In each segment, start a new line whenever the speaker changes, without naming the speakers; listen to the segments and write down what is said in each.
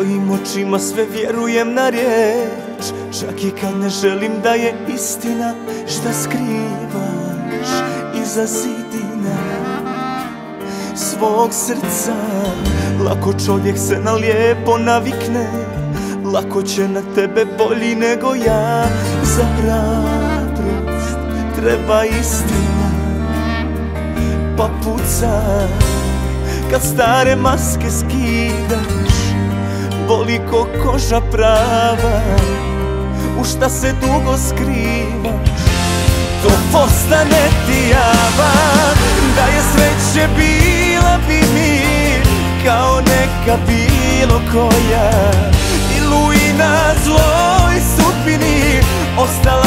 očima sve vjerujem na riječ. Čak i kad ne želim da je istina Šta skrivaš iza zidina? Svog srca. Lako čovjek se na lijepo navikne. Lako će na tebe bolji nego ja. Za hrabrost treba istina. Pa puca Kad stare maske skidaš Boli ko koža prava U šta se dugo skrivaš To postane ti java Da je sreće bila bi mi Kao neka bilo koja. I zloj sudbini Ostala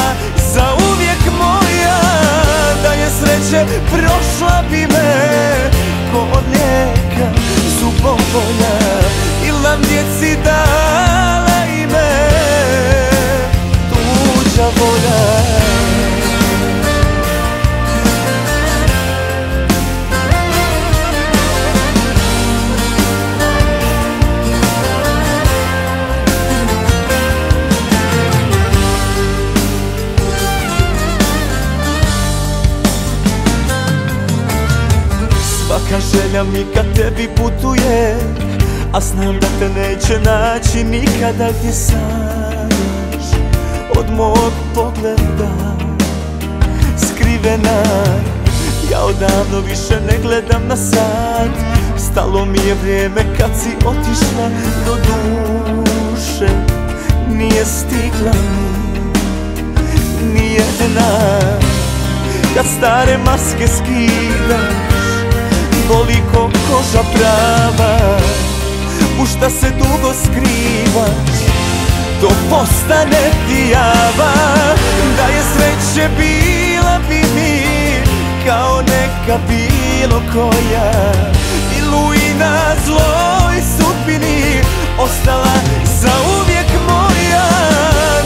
Svaka želja mi kad tebi putuje A znam da te neće naći nikada gdje sanjaš Od mog pogleda skrivena Ja odavno više ne gledam na sad Stalo mi je vrijeme kad si otišla do duše Nije stigla mi nijedna Kad stare maske skidaš boli ko koža prava U šta se dugo skrivaš To postane ti java Da je sreće bila bi mi Kao neka bilo koja. I na zloj sudbini Ostala za uvijek moja.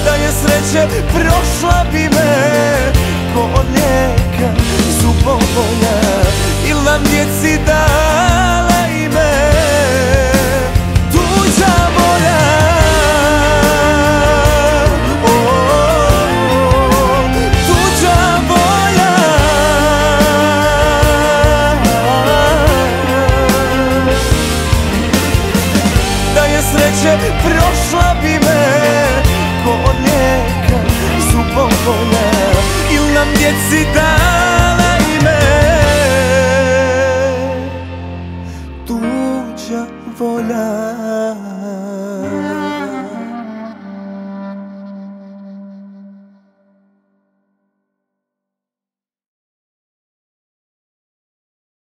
Da je sreće prošla bi me Ko od lijeka zubombolja nam djeci dala ime Tuđa volja Tuđa volja Da je sreće prošla bi me Ko od lijeka zubombolja Il nam djeci dala tuđa volja